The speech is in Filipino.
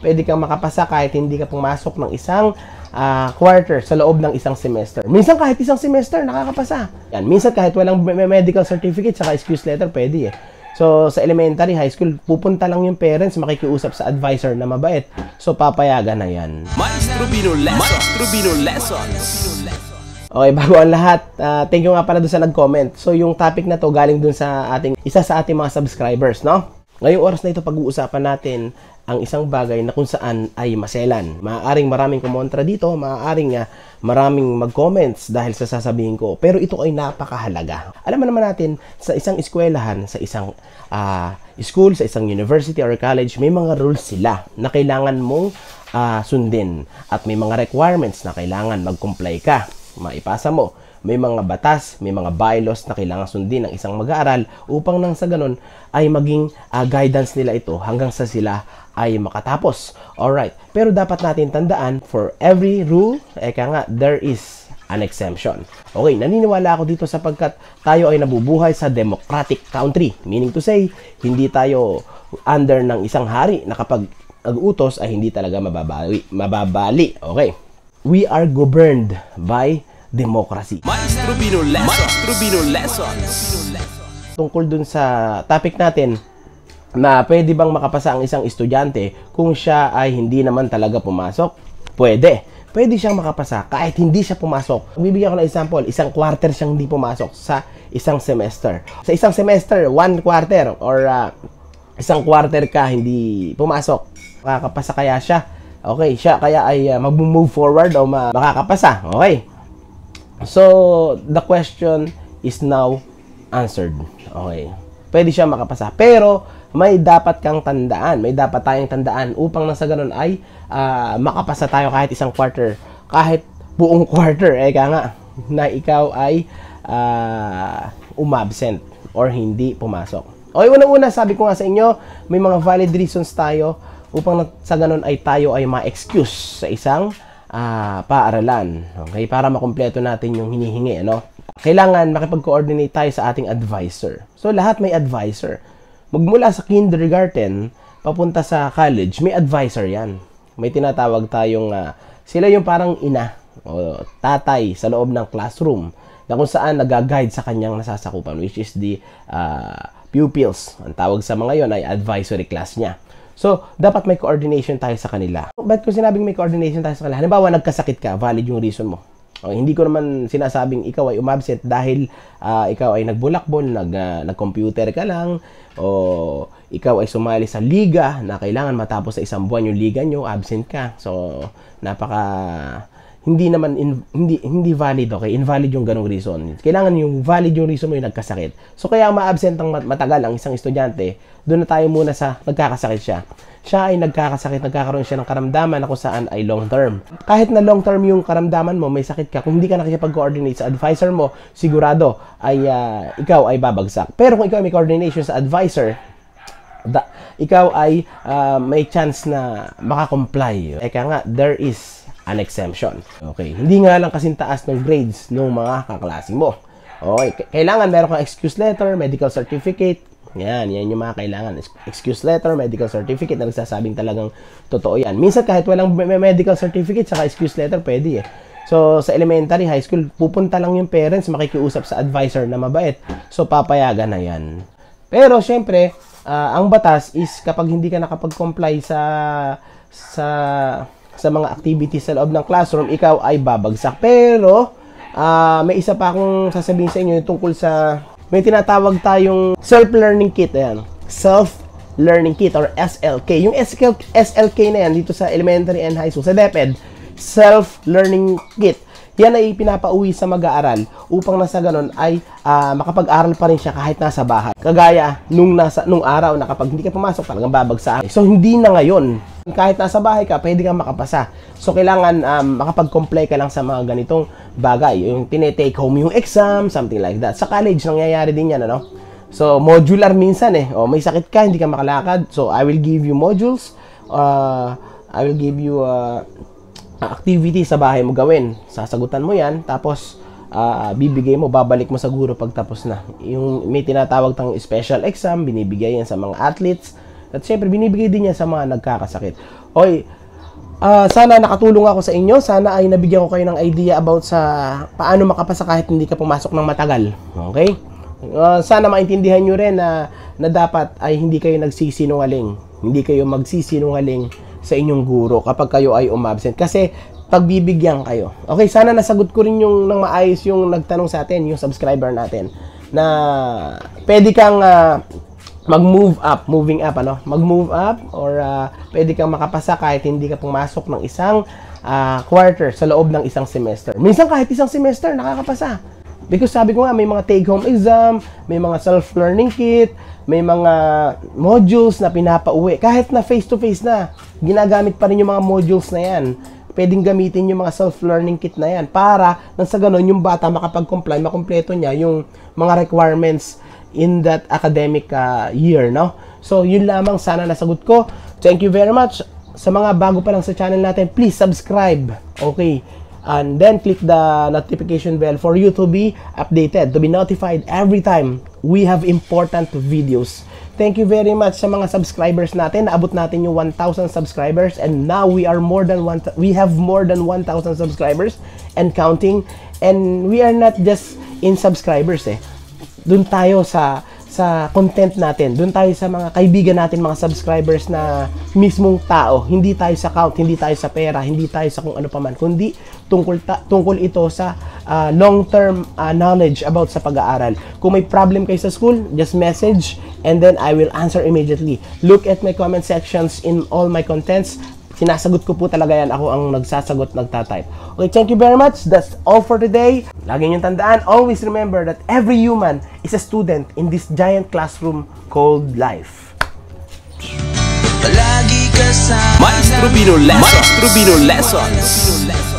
pwede kang makapasa kahit hindi ka pumasok ng isang uh, quarter sa loob ng isang semester. Minsan kahit isang semester, nakakapasa. Yan. Minsan kahit walang medical certificate saka excuse letter, pwede eh. So, sa elementary, high school, pupunta lang yung parents, makikiusap sa advisor na mabait. So, papayagan na yan. Maestro Bino Lessons. Maestro Bino Lessons. Okay, bago ang lahat, uh, thank you nga pala doon sa nag-comment. So, yung topic na to galing dun sa ating, isa sa ating mga subscribers, no? Ngayong oras na ito, pag-uusapan natin ang isang bagay na kung saan ay maselan. Maaaring maraming kumontra dito, maaaring uh, maraming mag-comments dahil sa sasabihin ko. Pero ito ay napakahalaga. Alam naman natin, sa isang eskwelahan, sa isang uh, school, sa isang university or college, may mga rules sila na kailangan mong uh, sundin. At may mga requirements na kailangan mag-comply ka. Maipasa mo may mga batas, may mga bylaws na kailangan sundin ng isang mag-aaral upang nang sa ganun ay maging uh, guidance nila ito hanggang sa sila ay makatapos. Alright. Pero dapat natin tandaan, for every rule, eka nga, there is an exemption. Okay, naniniwala ako dito sapagkat tayo ay nabubuhay sa democratic country. Meaning to say, hindi tayo under ng isang hari na kapag nag-utos ay hindi talaga mababali. mababali. Okay. We are governed by democracy. Maestro Bino Lessons. Maestro Bino Lessons. Tungkol dun sa topic natin, na pwede bang makapasa ang isang estudyante kung siya ay hindi naman talaga pumasok? Pwede. Pwede siyang makapasa kahit hindi siya pumasok. Bibigyan ko ng example, isang quarter siyang hindi pumasok sa isang semester. Sa isang semester, one quarter or uh, isang quarter ka hindi pumasok. Makakapasa kaya siya? Okay, siya kaya ay uh, mag-move forward o makakapasa. Okay. So, the question is now answered. Okay. Pwede siya makapasa. Pero, may dapat kang tandaan, may dapat tayong tandaan upang nasa ganun ay uh, makapasa tayo kahit isang quarter, kahit buong quarter, eh ka nga, na ikaw ay uh, umabsent or hindi pumasok. Okay, unang-una, sabi ko nga sa inyo, may mga valid reasons tayo upang sa ganun ay tayo ay ma-excuse sa isang uh, paaralan. Okay, para makumpleto natin yung hinihingi, ano? Kailangan makipag-coordinate tayo sa ating advisor. So, lahat may advisor magmula sa kindergarten papunta sa college, may advisor yan. May tinatawag tayong, uh, sila yung parang ina o tatay sa loob ng classroom na kung saan nag-guide sa kanyang nasasakupan, which is the uh, pupils. Ang tawag sa mga yon ay advisory class niya. So, dapat may coordination tayo sa kanila. Ba't kung sinabing may coordination tayo sa kanila? Halimbawa, nagkasakit ka, valid yung reason mo. Oh, hindi ko naman sinasabing ikaw ay umabsent dahil uh, ikaw ay nagbulakbol, nag, uh, nag-computer ka lang, o ikaw ay sumali sa liga na kailangan matapos sa isang buwan yung liga nyo, absent ka. So, napaka hindi naman in, hindi hindi valid okay? Invalid yung ganong reason. Kailangan yung valid yung reason mo yung nagkasakit. So kaya ma-absent ang matagal ang isang estudyante doon na tayo muna sa nagkakasakit siya. Siya ay nagkakasakit nagkakaroon siya ng karamdaman na kung saan ay long term. Kahit na long term yung karamdaman mo may sakit ka. Kung hindi ka nakikipag-coordinate sa advisor mo sigurado ay uh, ikaw ay babagsak. Pero kung ikaw ay may coordination sa advisor da, ikaw ay uh, may chance na makakomply. Eka nga there is an exemption. Okay, hindi nga lang kasing taas ng grades ng mga kaklase mo. Okay, kailangan meron kang excuse letter, medical certificate, yan, yan yung mga kailangan. Excuse letter, medical certificate na nagsasabing talagang totoo yan. Minsan kahit walang medical certificate saka excuse letter, pwede eh. So, sa elementary, high school, pupunta lang yung parents, makikiusap sa advisor na mabait. So, papayagan na yan. Pero, syempre, uh, ang batas is kapag hindi ka nakapag-comply sa sa sa mga activities sa loob ng classroom, ikaw ay babagsak. Pero, uh, may isa pa akong sasabihin sa inyo tungkol sa, may tinatawag tayong self-learning kit. Ayan. Self-learning kit or SLK. Yung SLK, na yan dito sa elementary and high school, sa DepEd, self-learning kit yan ay pinapauwi sa mag-aaral upang nasa ganun ay uh, makapag-aral pa rin siya kahit nasa bahay. Kagaya nung nasa nung araw na kapag hindi ka pumasok talagang babagsak. So hindi na ngayon. Kahit nasa bahay ka, pwede kang makapasa. So kailangan um, makapag-comply ka lang sa mga ganitong bagay. Yung tinetake home yung exam, something like that. Sa college nangyayari din yan ano. So modular minsan eh. O may sakit ka, hindi ka makalakad. So I will give you modules. Uh, I will give you uh, activity sa bahay mo gawin. Sasagutan mo yan, tapos uh, bibigay mo, babalik mo sa guro pag tapos na. Yung may tinatawag tang special exam, binibigay yan sa mga athletes At syempre, binibigay din yan sa mga nagkakasakit. Okay, Ah, sana nakatulong ako sa inyo. Sana ay nabigyan ko kayo ng idea about sa paano makapasa kahit hindi ka pumasok ng matagal. Okay? Ah, sana maintindihan nyo rin na, na dapat ay hindi kayo nagsisinungaling. Hindi kayo magsisinungaling sa inyong guro kapag kayo ay umabsent. Kasi pagbibigyan kayo. Okay, sana nasagot ko rin yung nang maayos yung nagtanong sa atin, yung subscriber natin na pwede kang ah, mag-move up, moving up, ano? Mag-move up or uh, pwede kang makapasa kahit hindi ka pumasok ng isang uh, quarter sa loob ng isang semester. Minsan kahit isang semester, nakakapasa. Because sabi ko nga, may mga take-home exam, may mga self-learning kit, may mga modules na pinapauwi. Kahit na face-to-face na, ginagamit pa rin yung mga modules na yan. Pwedeng gamitin yung mga self-learning kit na yan para nang sa ganun, yung bata makapag-comply, makumpleto niya yung mga requirements in that academic uh, year, no? So, yun lamang sana nasagot ko. Thank you very much. Sa mga bago pa lang sa channel natin, please subscribe. Okay. And then click the notification bell for you to be updated, to be notified every time we have important videos. Thank you very much sa mga subscribers natin. Naabot natin yung 1,000 subscribers and now we are more than one we have more than 1,000 subscribers and counting. And we are not just in subscribers eh doon tayo sa sa content natin. Doon tayo sa mga kaibigan natin, mga subscribers na mismong tao. Hindi tayo sa count, hindi tayo sa pera, hindi tayo sa kung ano paman, kundi tungkol ta- tungkol ito sa uh, long-term uh, knowledge about sa pag-aaral. Kung may problem kayo sa school, just message and then I will answer immediately. Look at my comment sections in all my contents Sinasagot ko po talaga yan. Ako ang nagsasagot, nagtatype. Okay, thank you very much. That's all for today. Lagi niyong tandaan, always remember that every human is a student in this giant classroom called life. Palagi kasama Maestro Bino Lessons. Maestro Bino Lessons.